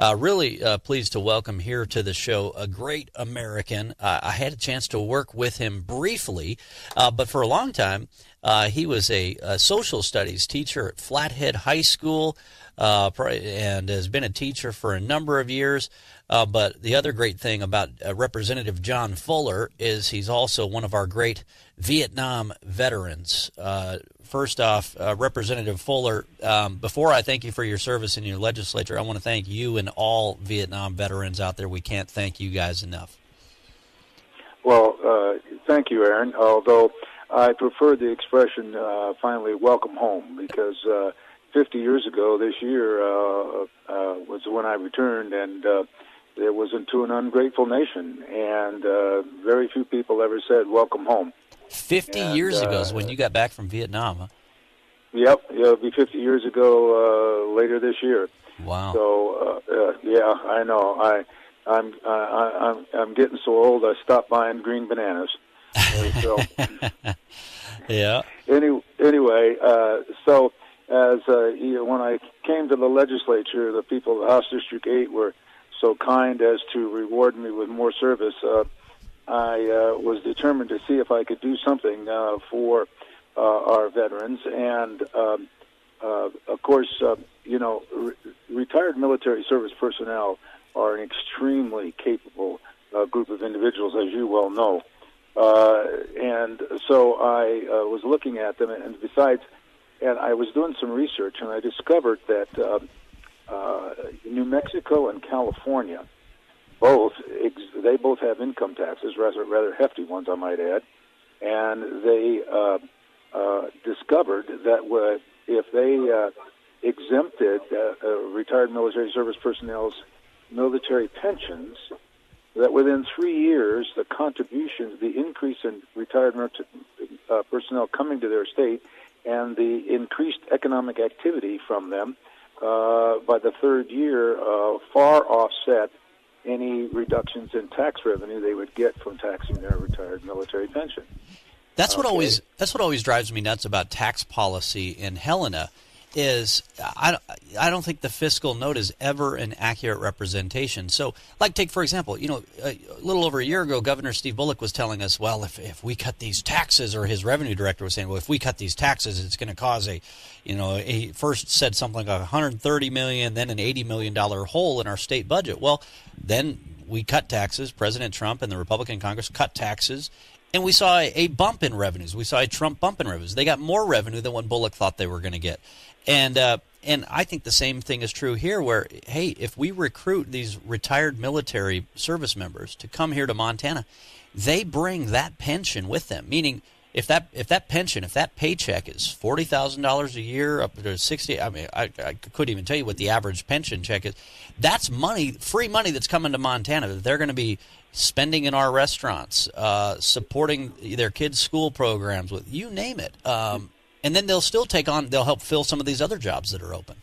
Uh, really uh, pleased to welcome here to the show a great American. Uh, I had a chance to work with him briefly, uh, but for a long time, uh, he was a, a, social studies teacher at Flathead High School uh, and has been a teacher for a number of years. but the other great thing about Representative John Fuller is he's also one of our great Vietnam veterans. Uh, first off, uh, Representative Fuller, um, before I thank you for your service in your legislature, I want to thank you and all Vietnam veterans out there. We can't thank you guys enough. Well, uh, thank you, Aaron. Although I prefer the expression uh, finally welcome home because uh, 50 years ago this year uh, was when I returned and it was into an ungrateful nation, and very few people ever said welcome home. 50 and, years uh, ago is when you got back from Vietnam, huh? Yep, yeah, it'll be 50 years ago uh, later this year. Wow. So, uh, uh, yeah, I know. I, I'm, I, I'm, I'm getting so old. I stopped buying green bananas. so, yeah. Any, anyway, uh, so as uh, you know, when I came to the legislature, the people of House District Eight were so kind as to reward me with more service. Uh, I uh, was determined to see if I could do something uh, for uh, our veterans. And um, uh, of course, uh, you know, re- retired military service personnel are an extremely capable uh, group of individuals, as you well know. Uh, and so I uh, was looking at them, and besides, and I was doing some research, and I discovered that uh, uh, New Mexico and California both they both have income taxes, rather rather hefty ones, I might add, and they uh, uh, discovered that if they uh, exempted uh, uh, retired military service personnel's military pensions, that within three years the contributions, the increase in retired uh, personnel coming to their state, and the increased economic activity from them by the third year far offset any reductions in tax revenue they would get from taxing their retired military pension. That's what always that's what always drives me nuts about tax policy in Helena is I, I don't think the fiscal note is ever an accurate representation. So, like, take for example, you know, a little over a year ago, Governor Steve Bullock was telling us, well, if, if we cut these taxes, or his revenue director was saying, well, if we cut these taxes, it's going to cause a, you know, he first said something like 130 million, then an 80 million dollar hole in our state budget. Well, then we cut taxes. President Trump and the Republican Congress cut taxes, and we saw a, bump in revenues. We saw a Trump bump in revenues. They got more revenue than what Bullock thought they were going to get. And uh, and I think the same thing is true here. Where hey, if we recruit these retired military service members to come here to Montana, they bring that pension with them. Meaning, if that if that pension, if that paycheck is forty thousand dollars a year up to sixty, I mean, I, I couldn't even tell you what the average pension check is. That's money, free money that's coming to Montana that they're going to be spending in our restaurants, uh, supporting their kids' school programs with you name it. Um, and then they'll still take on. They'll help fill some of these other jobs that are open.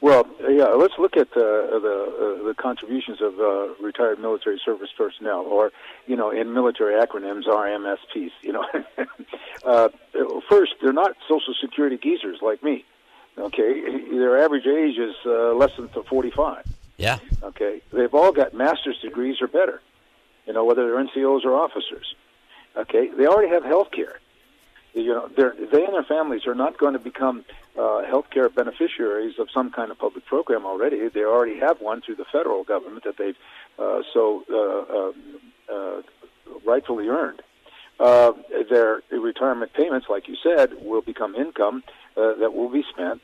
Well, yeah. Let's look at uh, the uh, the contributions of uh, retired military service personnel, or you know, in military acronyms, RMSPs. You know, uh, first, they're not Social Security geezers like me. Okay, their average age is uh, less than forty five. Yeah. Okay, they've all got master's degrees or better. You know, whether they're NCOs or officers. Okay, they already have health care you know, they're they and their families are not going to become uh, healthcare beneficiaries of some kind of public program already. They already have one through the federal government that they've uh, so uh, uh, uh, rightfully earned. Uh, their retirement payments, like you said, will become income uh, that will be spent.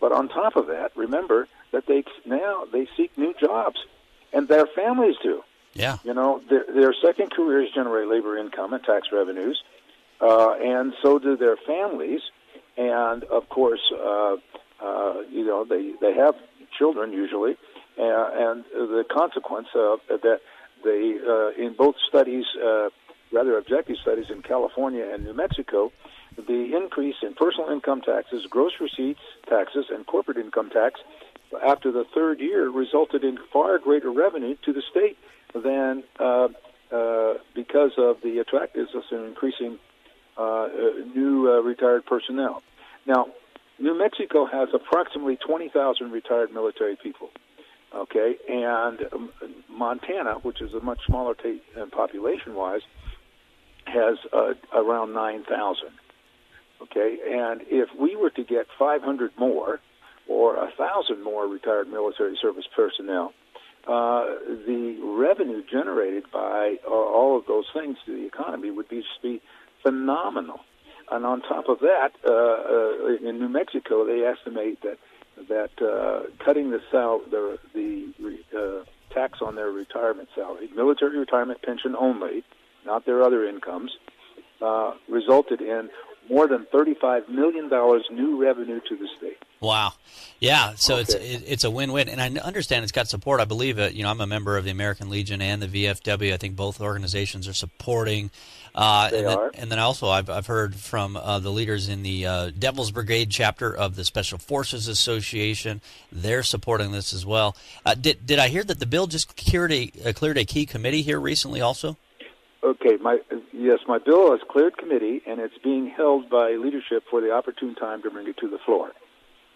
But on top of that, remember that they now they seek new jobs, and their families do. Yeah. You know, their, their second careers generate labor income and tax revenues uh, and so do their families. And of course, uh, uh, you know, they they have children usually, uh, and the consequence of that they uh, in both studies, uh, rather objective studies in California and New Mexico, the increase in personal income taxes, gross receipts taxes, and corporate income tax after the third year resulted in far greater revenue to the state than uh, uh, because of the attractiveness and increasing uh, uh, new uh, retired personnel. Now, New Mexico has approximately 20,000 retired military people. Okay, and um, Montana, which is a much smaller state uh, population-wise, has uh, around nine thousand. Okay, and if we were to get 500 more or a thousand more retired military service personnel, uh, the revenue generated by uh, all of those things to the economy would be, be phenomenal. And on top of that, uh, uh, in New Mexico, they estimate that that uh, cutting the sal- the the uh, tax on their retirement salary, military retirement pension only, not their other incomes, uh, resulted in more than $35 million new revenue to the state. Wow. Yeah, so Okay. it's it, it's a win-win, and I understand it's got support. I believe it. You know, I'm a member of the American Legion and the VFW. I think both organizations are supporting. Uh, They and then, are. and then also I've I've heard from uh, the leaders in the uh, Devil's Brigade chapter of the Special Forces Association. They're supporting this as well. Uh, did did I hear that the bill just cleared a uh, cleared a key committee here recently? Also. Okay, my yes, my bill has cleared committee, and it's being held by leadership for the opportune time to bring it to the floor.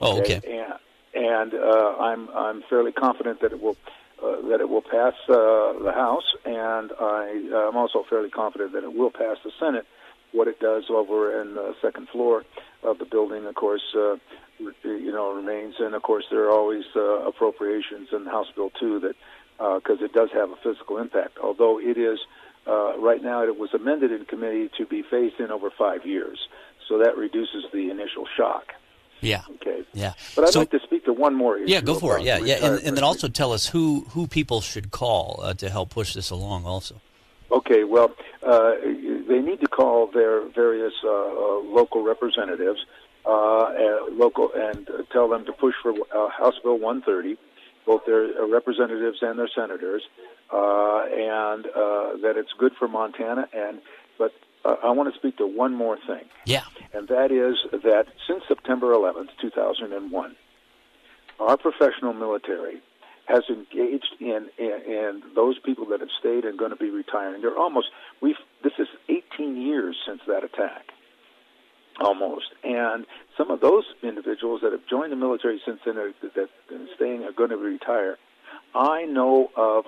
Oh, okay. And, and uh, I'm I'm fairly confident that it will uh, that it will pass uh, the House, and I I'm also fairly confident that it will pass the Senate. What it does over in the second floor of the building, of course, uh, you know, remains. And of course, there are always uh, appropriations in House Bill two that because it does have a fiscal impact. Although it is uh, right now, it was amended in committee to be phased in over five years, so that reduces the initial shock. Yeah. Okay. Yeah. But I'd So- like to speak to one more issue. Yeah, go for it. Yeah, yeah, and, and then also tell us who who people should call uh, to help push this along. Also. Okay, well, uh, they need to call their various uh, uh, local representatives, uh, uh, local, and uh, tell them to push for uh, House Bill 130, both their uh, representatives and their senators, uh, and uh, that it's good for Montana. And but uh, I want to speak to one more thing. Yeah. and that is that since September 11th, 2001, our professional military has engaged in, in, in those people that have stayed and going to be retiring. They're almost we've this is 18 years since that attack, almost, and some of those individuals that have joined the military since then are, that are staying are going to retire. I know of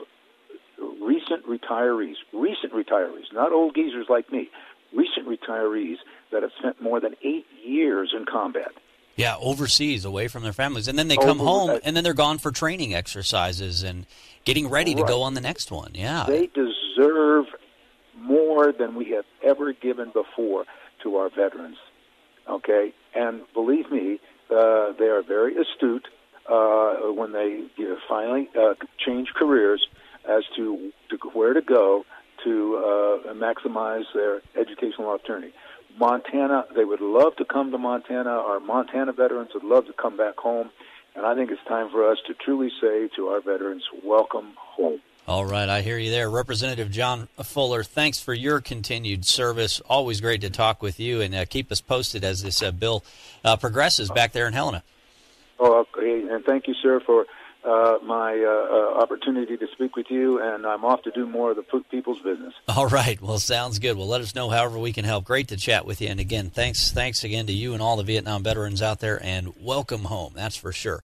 recent retirees, recent retirees, not old geezers like me, recent retirees that have spent more than eight years in combat. Yeah, overseas, away from their families, and then they come Over- home, and then they're gone for training exercises and getting ready to go on the next one. Yeah. They deserve more than we have ever given before to our veterans. Okay, and believe me, uh, they are very astute uh, when they you know, finally uh, change careers as to, to where to go to uh, maximize their educational opportunity. Montana, they would love to come to Montana. Our Montana veterans would love to come back home. And I think it's time for us to truly say to our veterans, welcome home. All right, I hear you there, Representative John Fuller. Thanks for your continued service. Always great to talk with you, and uh, keep us posted as this uh, bill uh, progresses back there in Helena. Oh, okay. And thank you, sir, for uh, my uh, uh, opportunity to speak with you. And I'm off to do more of the pe- people's business. All right. Well, sounds good. Well, let us know however we can help. Great to chat with you. And again, thanks, thanks again to you and all the Vietnam veterans out there. And welcome home. That's for sure.